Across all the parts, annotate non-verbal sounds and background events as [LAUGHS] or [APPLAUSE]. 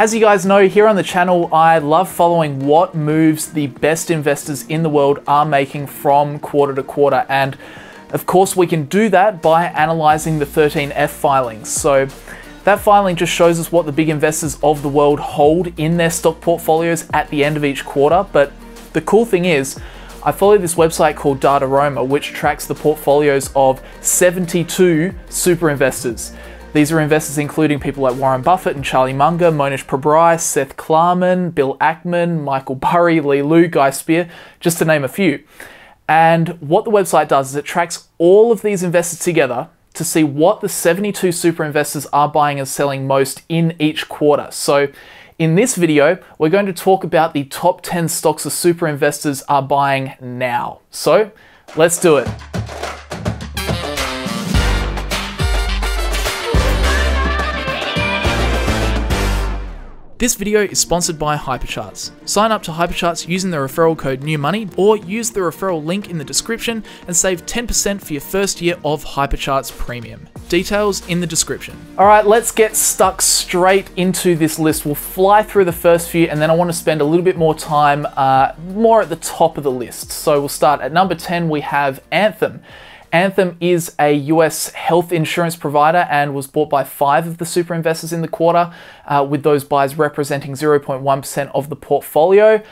As you guys know, here on the channel, I love following what moves the best investors in the world are making from quarter to quarter. And of course, we can do that by analyzing the 13F filings. So that filing just shows us what the big investors of the world hold in their stock portfolios at the end of each quarter. But the cool thing is, I follow this website called Dataroma, which tracks the portfolios of 72 super investors. These are investors including people like Warren Buffett and Charlie Munger, Mohnish Pabrai, Seth Klarman, Bill Ackman, Michael Burry, Li Lu, Guy Spier, just to name a few. And what the website does is it tracks all of these investors together to see what the 72 super investors are buying and selling most in each quarter. So in this video, we're going to talk about the top 10 stocks the super investors are buying now. So let's do it. This video is sponsored by Hypercharts. Sign up to Hypercharts using the referral code NEWMONEY or use the referral link in the description and save 10% for your first year of Hypercharts Premium. Details in the description. All right, let's get stuck straight into this list. We'll fly through the first few and then I want to spend a little bit more time uh, more at the top of the list. So we'll start at number 10, we have Anthem. Anthem is a US health insurance provider and was bought by five of the super investors in the quarter, uh, with those buys representing 0.1% of the portfolio.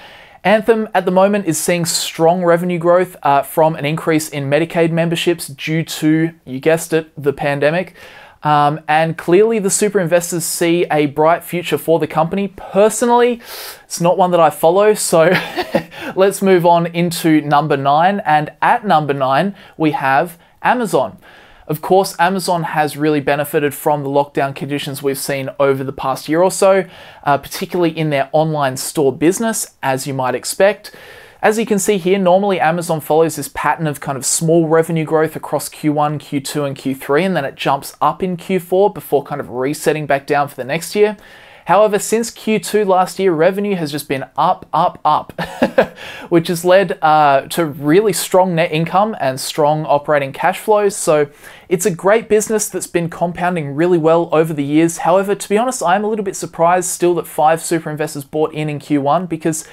Anthem at the moment is seeing strong revenue growth uh, from an increase in Medicaid memberships due to, you guessed it, the pandemic. Um, and clearly, the super investors see a bright future for the company. Personally, it's not one that I follow, so [LAUGHS] let's move on into number nine. And at number nine, we have Amazon. Of course, Amazon has really benefited from the lockdown conditions we've seen over the past year or so, uh, particularly in their online store business, as you might expect. As you can see here, normally Amazon follows this pattern of kind of small revenue growth across Q1, Q2, and Q3, and then it jumps up in Q4 before kind of resetting back down for the next year. However, since Q2 last year, revenue has just been up, up, up, [LAUGHS] which has led uh, to really strong net income and strong operating cash flows. So it's a great business that's been compounding really well over the years. However, to be honest, I'm a little bit surprised still that five super investors bought in in Q1 because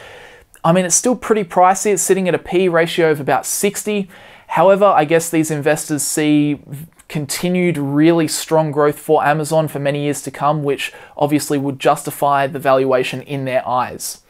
I mean, it's still pretty pricey. It's sitting at a P ratio of about 60. However, I guess these investors see continued really strong growth for Amazon for many years to come, which obviously would justify the valuation in their eyes.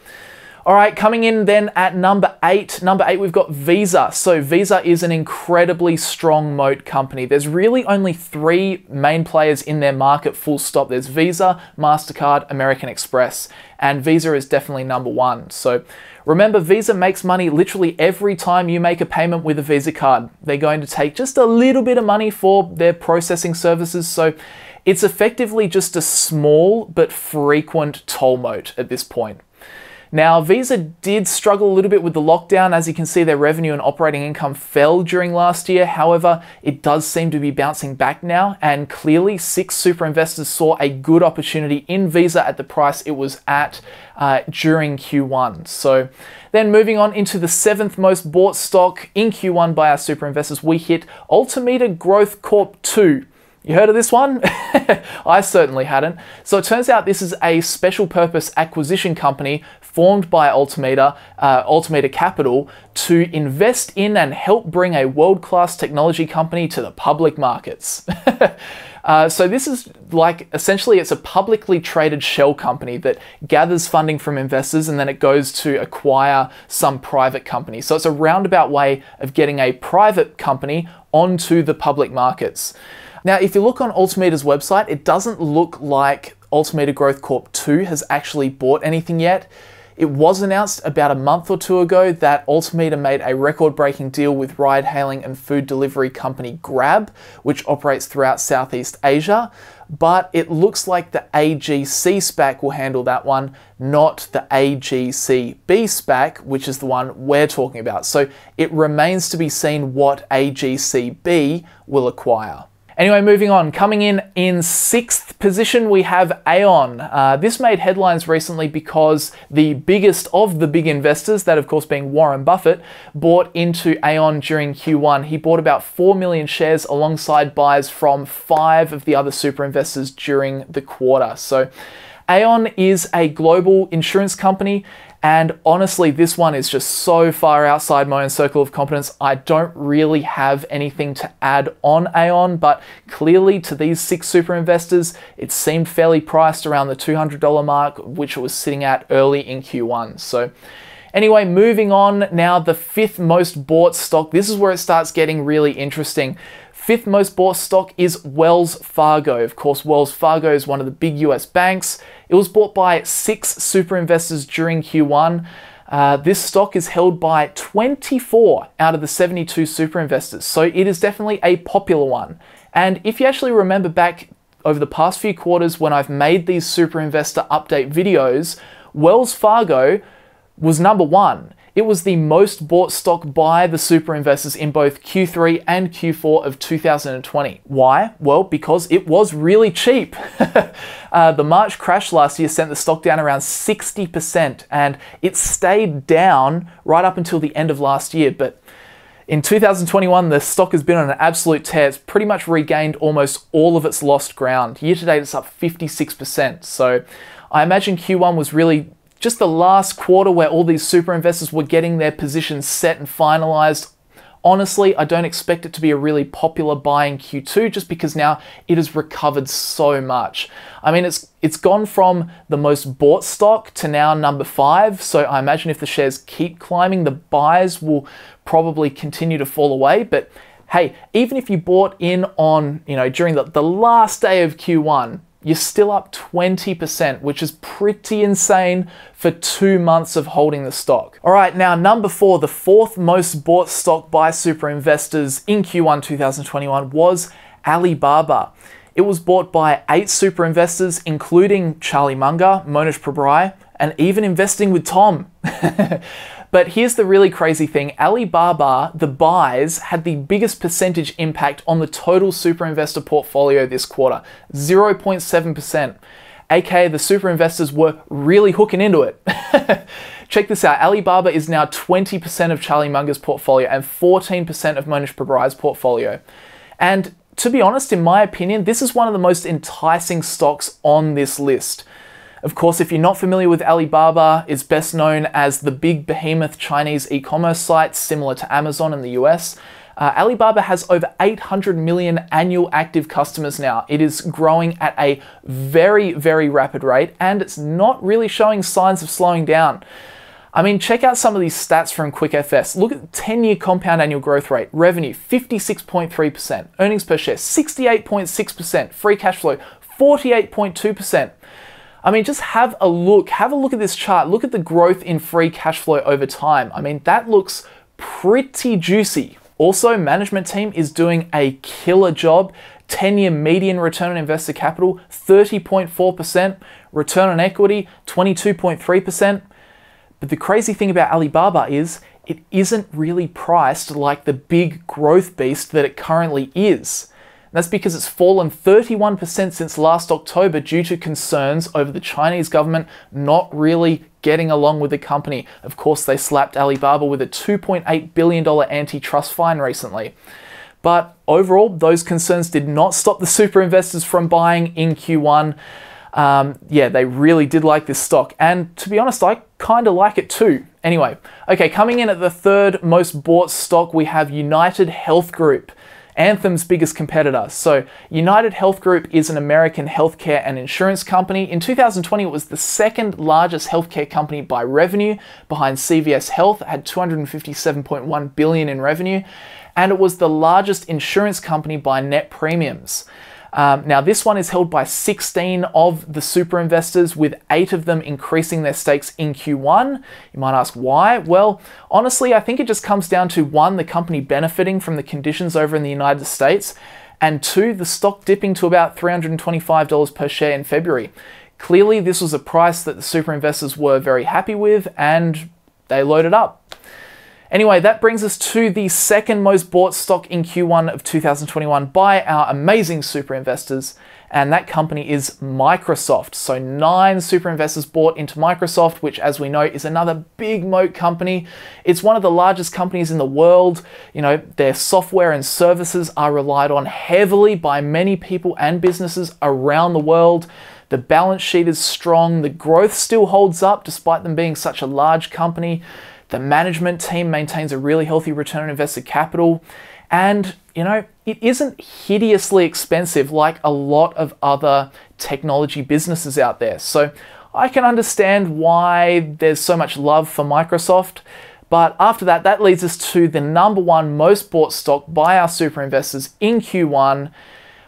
All right, coming in then at number eight. Number eight, we've got Visa. So Visa is an incredibly strong moat company. There's really only three main players in their market, full stop. There's Visa, MasterCard, American Express, and Visa is definitely number one. So remember, Visa makes money literally every time you make a payment with a Visa card. They're going to take just a little bit of money for their processing services. So it's effectively just a small but frequent toll moat at this point. Now, Visa did struggle a little bit with the lockdown. As you can see, their revenue and operating income fell during last year. However, it does seem to be bouncing back now, and clearly, six super investors saw a good opportunity in Visa at the price it was at uh, during Q1. So, then moving on into the seventh most bought stock in Q1 by our super investors, we hit Altimeter Growth Corp 2. You heard of this one? [LAUGHS] I certainly hadn't. So it turns out this is a special purpose acquisition company formed by Altimeter, uh, Altimeter Capital, to invest in and help bring a world class technology company to the public markets. [LAUGHS] Uh, so this is like essentially it's a publicly traded shell company that gathers funding from investors and then it goes to acquire some private company. So it's a roundabout way of getting a private company onto the public markets. Now, if you look on Altimeter's website, it doesn't look like Altimeter Growth Corp 2 has actually bought anything yet. It was announced about a month or two ago that Altimeter made a record breaking deal with ride hailing and food delivery company Grab, which operates throughout Southeast Asia. But it looks like the AGC SPAC will handle that one, not the AGCB SPAC, which is the one we're talking about. So it remains to be seen what AGCB will acquire. Anyway, moving on. Coming in in sixth position, we have Aon. Uh, this made headlines recently because the biggest of the big investors, that of course being Warren Buffett, bought into Aon during Q1. He bought about 4 million shares alongside buys from five of the other super investors during the quarter. So Aon is a global insurance company, and honestly, this one is just so far outside my own circle of competence. I don't really have anything to add on Aon, but clearly to these six super investors, it seemed fairly priced around the $200 mark, which it was sitting at early in Q1. So Anyway, moving on now, the fifth most bought stock. This is where it starts getting really interesting. Fifth most bought stock is Wells Fargo. Of course, Wells Fargo is one of the big US banks. It was bought by six super investors during Q1. Uh, this stock is held by 24 out of the 72 super investors, so it is definitely a popular one. And if you actually remember back over the past few quarters when I've made these super investor update videos, Wells Fargo was number one. It was the most bought stock by the super investors in both Q3 and Q4 of 2020. Why? Well, because it was really cheap. [LAUGHS] uh, the March crash last year sent the stock down around 60%, and it stayed down right up until the end of last year. But in 2021, the stock has been on an absolute tear. It's pretty much regained almost all of its lost ground. Year to date, it's up 56%. So I imagine Q1 was really just the last quarter where all these super investors were getting their positions set and finalized. Honestly, I don't expect it to be a really popular buy in Q2 just because now it has recovered so much. I mean, it's it's gone from the most bought stock to now number five. So I imagine if the shares keep climbing, the buys will probably continue to fall away. But hey, even if you bought in on, you know, during the, the last day of Q1, you're still up 20%, which is pretty insane for two months of holding the stock. All right, now number four, the fourth most bought stock by super investors in Q1 2021 was Alibaba. It was bought by eight super investors, including Charlie Munger, Mohnish Pabrai, and even investing with Tom. [LAUGHS] But here's the really crazy thing Alibaba, the buys, had the biggest percentage impact on the total super investor portfolio this quarter 0.7%. aka the super investors were really hooking into it. [LAUGHS] Check this out Alibaba is now 20% of Charlie Munger's portfolio and 14% of Mohnish Pabrai's portfolio. And to be honest, in my opinion, this is one of the most enticing stocks on this list. Of course, if you're not familiar with Alibaba, it's best known as the big behemoth Chinese e-commerce site similar to Amazon in the US. Uh, Alibaba has over 800 million annual active customers now. It is growing at a very, very rapid rate and it's not really showing signs of slowing down. I mean, check out some of these stats from QuickFS. Look at the 10 year compound annual growth rate. Revenue 56.3%, earnings per share 68.6%, free cash flow 48.2%. I mean, just have a look, have a look at this chart. Look at the growth in free cash flow over time. I mean, that looks pretty juicy. Also, management team is doing a killer job. 10 year median return on invested capital, 30.4%, return on equity, 22.3%. But the crazy thing about Alibaba is it isn't really priced like the big growth beast that it currently is. That's because it's fallen 31% since last October due to concerns over the Chinese government not really getting along with the company. Of course, they slapped Alibaba with a $2.8 billion antitrust fine recently. But overall, those concerns did not stop the super investors from buying in Q1. Um, yeah, they really did like this stock. And to be honest, I kind of like it too. Anyway, okay, coming in at the third most bought stock, we have United Health Group. Anthem's biggest competitor. So, United Health Group is an American healthcare and insurance company. In 2020, it was the second largest healthcare company by revenue, behind CVS Health, had 257.1 billion in revenue, and it was the largest insurance company by net premiums. Um, now, this one is held by 16 of the super investors, with eight of them increasing their stakes in Q1. You might ask why? Well, honestly, I think it just comes down to one, the company benefiting from the conditions over in the United States, and two, the stock dipping to about $325 per share in February. Clearly, this was a price that the super investors were very happy with, and they loaded up. Anyway, that brings us to the second most bought stock in Q1 of 2021 by our amazing super investors, and that company is Microsoft. So, nine super investors bought into Microsoft, which, as we know, is another big moat company. It's one of the largest companies in the world. You know, their software and services are relied on heavily by many people and businesses around the world. The balance sheet is strong. The growth still holds up despite them being such a large company. The management team maintains a really healthy return on invested capital. And, you know, it isn't hideously expensive like a lot of other technology businesses out there. So I can understand why there's so much love for Microsoft. But after that, that leads us to the number one most bought stock by our super investors in Q1.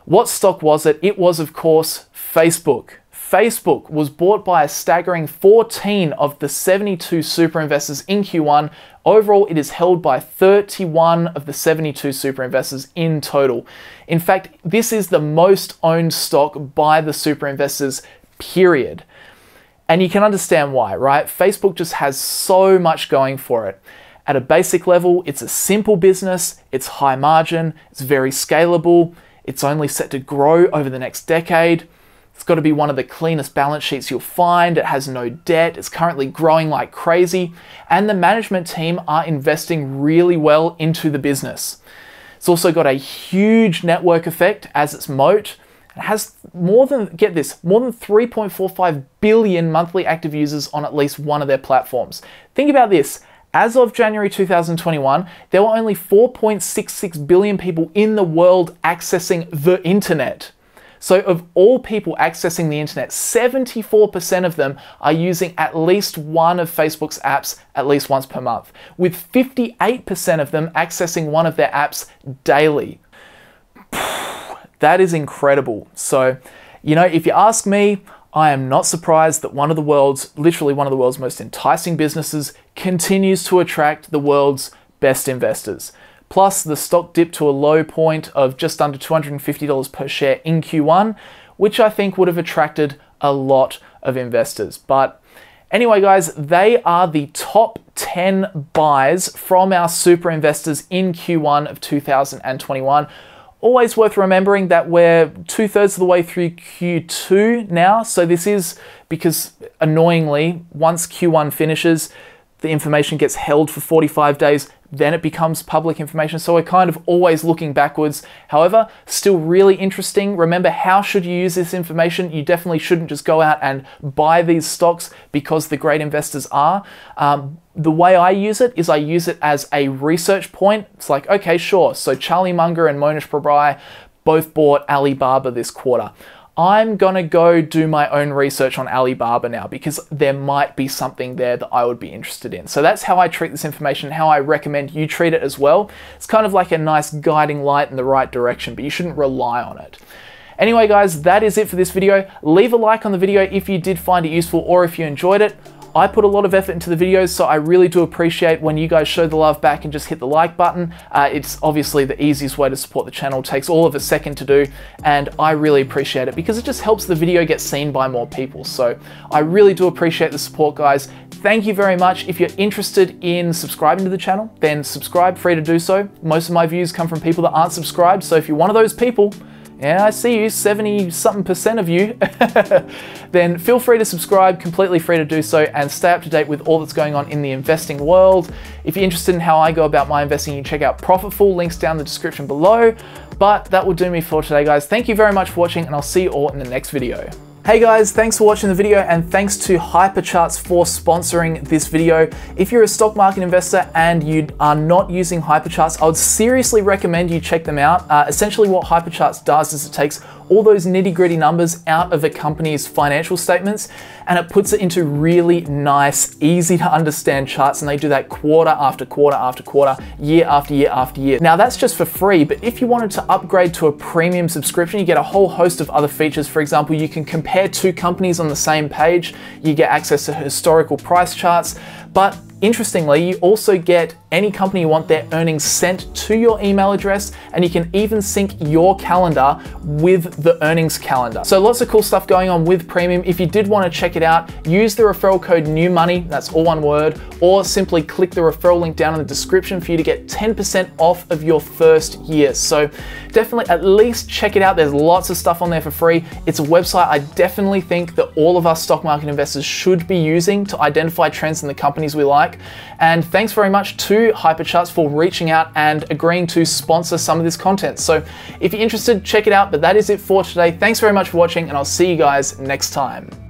What stock was it? It was, of course, Facebook. Facebook was bought by a staggering 14 of the 72 super investors in Q1. Overall, it is held by 31 of the 72 super investors in total. In fact, this is the most owned stock by the super investors, period. And you can understand why, right? Facebook just has so much going for it. At a basic level, it's a simple business, it's high margin, it's very scalable, it's only set to grow over the next decade. It's got to be one of the cleanest balance sheets you'll find. It has no debt. It's currently growing like crazy. And the management team are investing really well into the business. It's also got a huge network effect as its moat. It has more than, get this, more than 3.45 billion monthly active users on at least one of their platforms. Think about this. As of January 2021, there were only 4.66 billion people in the world accessing the internet. So, of all people accessing the internet, 74% of them are using at least one of Facebook's apps at least once per month, with 58% of them accessing one of their apps daily. [SIGHS] That is incredible. So, you know, if you ask me, I am not surprised that one of the world's, literally one of the world's most enticing businesses continues to attract the world's best investors. Plus, the stock dipped to a low point of just under $250 per share in Q1, which I think would have attracted a lot of investors. But anyway, guys, they are the top 10 buys from our super investors in Q1 of 2021. Always worth remembering that we're two thirds of the way through Q2 now. So, this is because annoyingly, once Q1 finishes, the information gets held for 45 days, then it becomes public information. So we're kind of always looking backwards. However, still really interesting. Remember, how should you use this information? You definitely shouldn't just go out and buy these stocks because the great investors are. Um, the way I use it is I use it as a research point. It's like, okay, sure. So Charlie Munger and Mohnish Pabrai both bought Alibaba this quarter. I'm gonna go do my own research on Alibaba now because there might be something there that I would be interested in. So that's how I treat this information, how I recommend you treat it as well. It's kind of like a nice guiding light in the right direction, but you shouldn't rely on it. Anyway, guys, that is it for this video. Leave a like on the video if you did find it useful or if you enjoyed it. I put a lot of effort into the videos, so I really do appreciate when you guys show the love back and just hit the like button. Uh, it's obviously the easiest way to support the channel. It takes all of a second to do, and I really appreciate it because it just helps the video get seen by more people. So I really do appreciate the support, guys. Thank you very much. If you're interested in subscribing to the channel, then subscribe, free to do so. Most of my views come from people that aren't subscribed, so if you're one of those people, yeah, I see you, 70 something percent of you, [LAUGHS] then feel free to subscribe, completely free to do so, and stay up to date with all that's going on in the investing world. If you're interested in how I go about my investing, you can check out Profitful, links down in the description below. But that will do me for today, guys. Thank you very much for watching, and I'll see you all in the next video. Hey guys, thanks for watching the video and thanks to Hypercharts for sponsoring this video. If you're a stock market investor and you are not using Hypercharts, I would seriously recommend you check them out. Uh, essentially what Hypercharts does is it takes all those nitty gritty numbers out of a company's financial statements and it puts it into really nice, easy to understand charts. And they do that quarter after quarter after quarter, year after year after year. Now that's just for free, but if you wanted to upgrade to a premium subscription, you get a whole host of other features. For example, you can compare two companies on the same page, you get access to historical price charts, but Interestingly, you also get any company you want their earnings sent to your email address, and you can even sync your calendar with the earnings calendar. So lots of cool stuff going on with Premium. If you did want to check it out, use the referral code New Money, that's all one word, or simply click the referral link down in the description for you to get 10% off of your first year. So definitely at least check it out. There's lots of stuff on there for free. It's a website I definitely think that all of us stock market investors should be using to identify trends in the company companies we like. And thanks very much to Hypercharts for reaching out and agreeing to sponsor some of this content. So if you're interested, check it out. But that is it for today. Thanks very much for watching, and I'll see you guys next time.